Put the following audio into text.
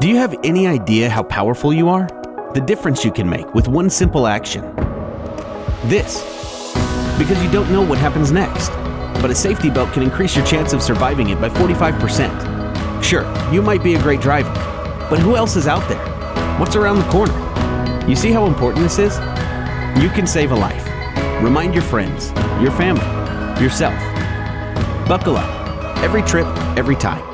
Do you have any idea how powerful you are? The difference you can make with one simple action. This. Because you don't know what happens next. But a safety belt can increase your chance of surviving it by 45%. Sure, you might be a great driver, but who else is out there? What's around the corner? You see how important this is? You can save a life. Remind your friends, your family, yourself. Buckle up. Every trip, every time.